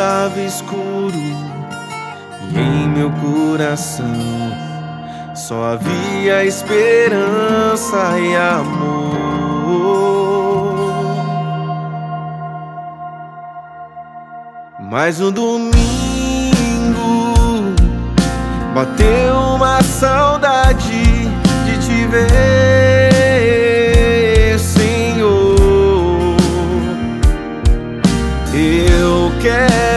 estava escuro e em meu coração só havia esperança e amor. Mais um domingo bateu uma saudade de te ver, Senhor. Eu quero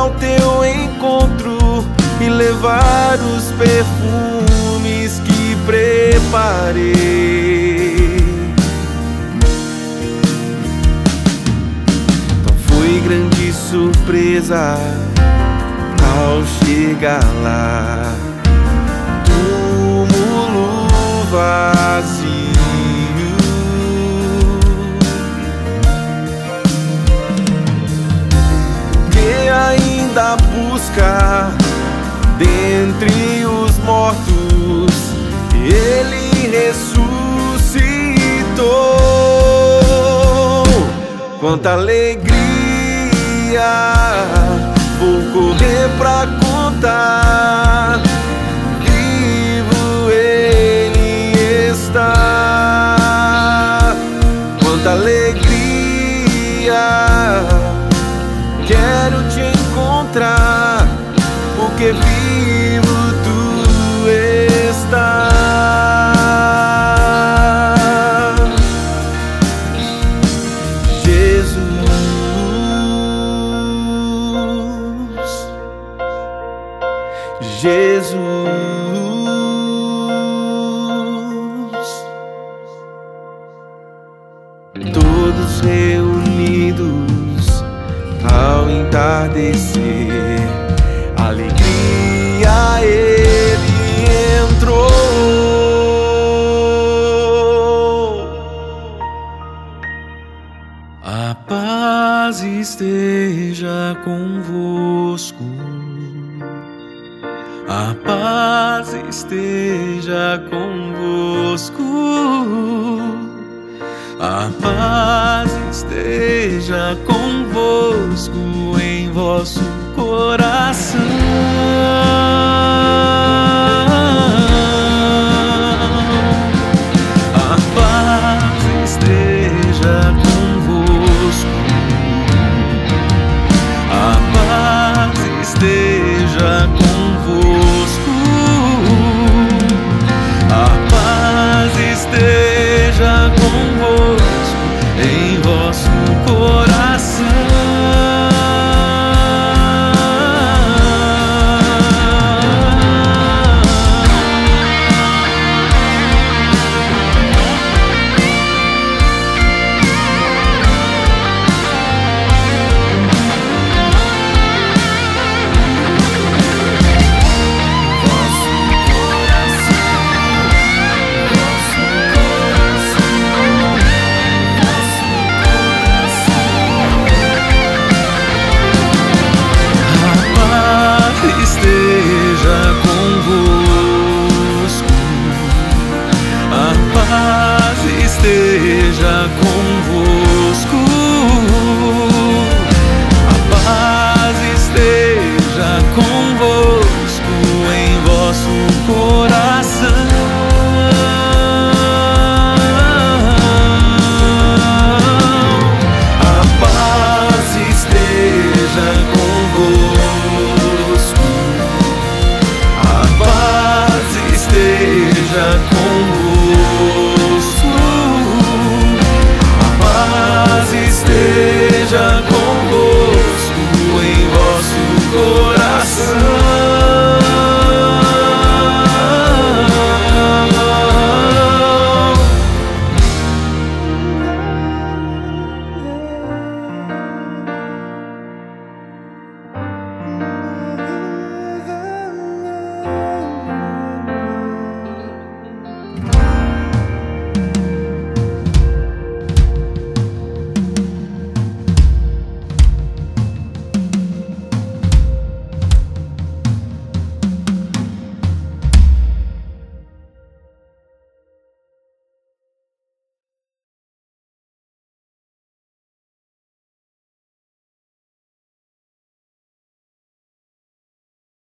ao teu encontro e levar os perfumes que preparei. grande surpresa ao chegar lá. Túmulo vazio. Ainda busca dentre os mortos, ele ressuscitou. Quanta alegria! Vou correr pra Jesus. Todos reunidos ao entardecer, alegria ele entrou. A paz esteja convosco. A paz esteja convosco. A paz esteja convosco em vosso coração. stay.